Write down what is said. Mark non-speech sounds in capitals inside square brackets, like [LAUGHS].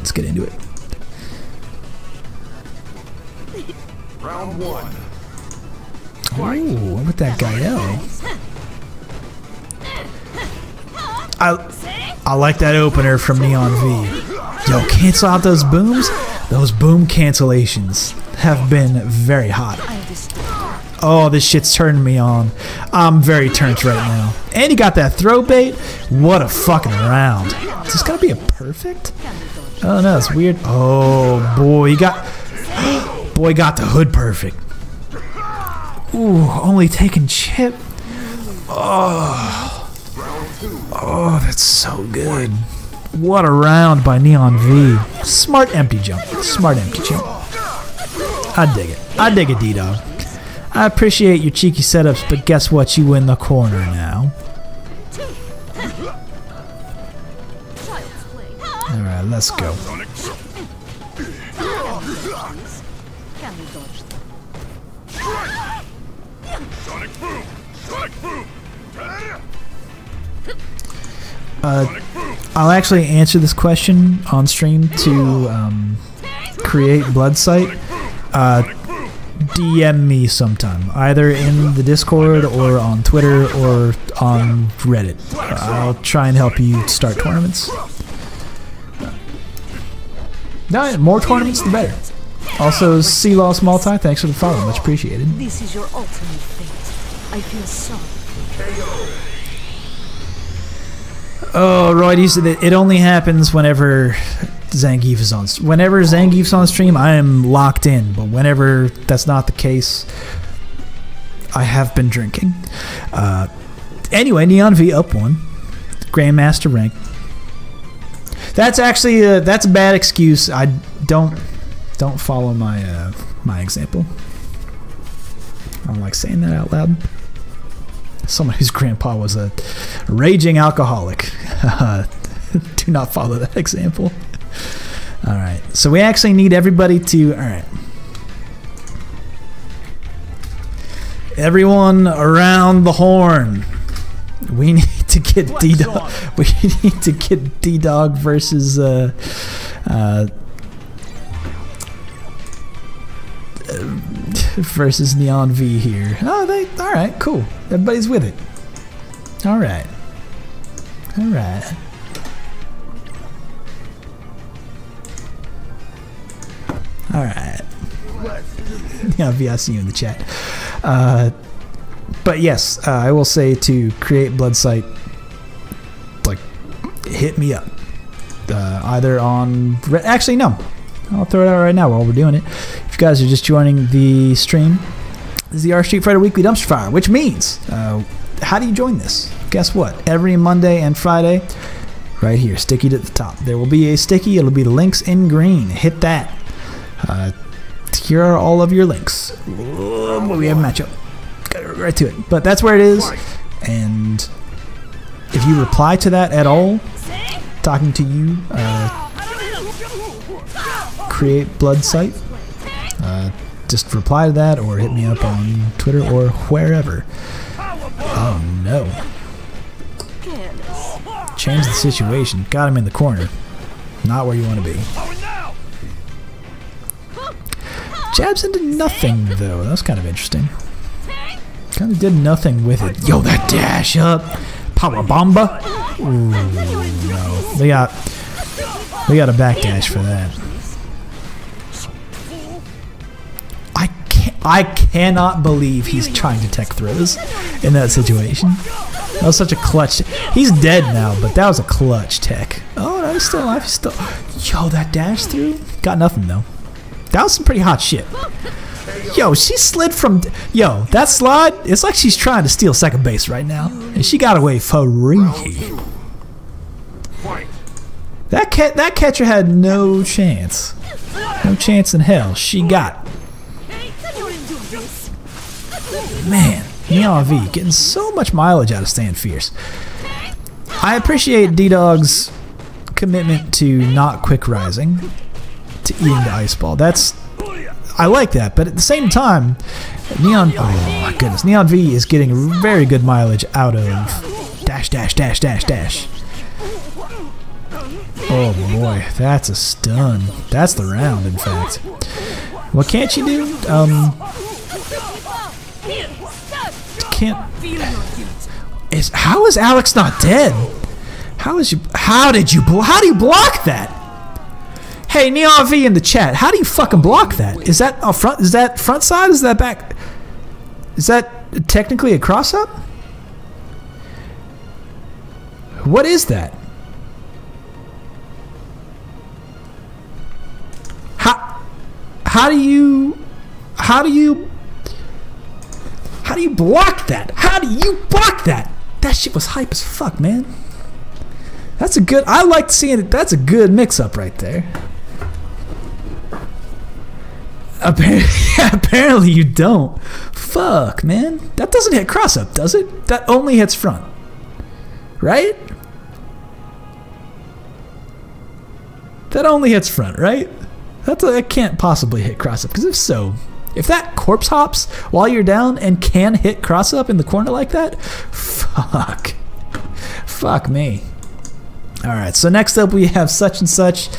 let's get into it. Round one. Ooh, what with that Guile? I I like that opener from Neon V. Yo, cancel out those booms. Those boom cancellations have been very hot. Oh, this shit's turning me on. I'm very turned right now. And he got that throw bait. What a fucking round. Is this gonna be a perfect? Oh no, it's weird. Oh boy, he got [GASPS] boy got the hood perfect. Ooh, only taking chip. Oh, oh, that's so good. What a round by Neon V. Smart empty jump. Smart empty jump. I dig it. I dig it, DeeDogg. I appreciate your cheeky setups, but guess what? You win the corner now. Alright, let's go. Uh, I'll actually answer this question on stream to um, create Blood Sight. Uh, DM me sometime, either in the Discord or on Twitter or on Reddit. I'll try and help you start tournaments. No, more tournaments, the better. Also, Sea Lost Multi, thanks for the follow, much appreciated. This is your ultimate fate. I feel sorry. Oh, Roy, you said that it only happens whenever Zangief is on. Whenever Zangief's on stream, I am locked in. But whenever that's not the case, I have been drinking. Uh, anyway, Neon V up one, Grandmaster rank. That's actually a, that's a bad excuse. I don't don't follow my uh, my example. I don't like saying that out loud someone whose grandpa was a raging alcoholic. [LAUGHS] Do not follow that example. All right. So we actually need everybody to. All right. Everyone around the horn. We [LAUGHS] need to get DeeDogg. [LAUGHS] We need to get DeeDogg versus uh, uh, [LAUGHS] versus Neon V here. Oh, they all right, cool. Everybody's with it. All right, all right. All right. Neon V, I see you in the chat. Uh, but yes, uh, I will say to create Blood Sight, like, hit me up. Uh, either on. Actually, no. I'll throw it out right now while we're doing it. You guys are just joining the stream, this is the R Street Fighter Weekly Dumpster Fire, which means, uh, how do you join this? Guess what? Every Monday and Friday, right here, sticky at the top. There will be a sticky. It'll be the links in green. Hit that. Uh, here are all of your links. We have a matchup. Got right to it. But that's where it is. And if you reply to that at all, talking to you, uh, create blood sight. Uh, just reply to that or hit me up on Twitter or wherever. Oh no. Change the situation. Got him in the corner. Not where you want to be. Jabs into nothing though. That was kind of interesting. Kind of did nothing with it. Yo, that dash up. Power bomba. Ooh, no. They got they got a backdash for that. I cannot believe he's trying to tech throws in that situation. That was such a clutch. He's dead now, but that was a clutch tech. Oh, no, he's still alive. He's still. Yo, that dash through? Got nothing though. That was some pretty hot shit. Yo, she slid from. Yo, that slide, it's like she's trying to steal second base right now. And she got away for free. That cat, that catcher had no chance. No chance in hell. She got. Man, Neon V getting so much mileage out of staying fierce. I appreciate DeeDogg's commitment to not quick rising, to eating the ice ball. That's I like that, but at the same time, Neon. Oh my goodness, Neon V is getting very good mileage out of dash, dash, dash, dash, dash. Oh boy, that's a stun. That's the round, in fact. What can't you do? Um, can't. Is how is Alex not dead? How is you? How did you? How do you block that? Hey, Neon V in the chat. How do you fucking block that? Is that a front? Is that front side? Is that back? Is that technically a cross up? What is that? How? How do you? How do you? How do you block that? How do you block that? That shit was hype as fuck, man. That's a good. I liked seeing it. That's a good mix-up right there. Apparently, [LAUGHS] apparently you don't. Fuck, man. That doesn't hit cross-up, does it? That only hits front, right? That only hits front, right? That's that can't possibly hit cross-up. Because if so, if that corpse hops while you're down and can hit cross-up in the corner like that, fuck, fuck me. All right, so next up we have such and such.